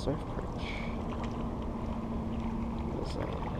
surf perch. What is that?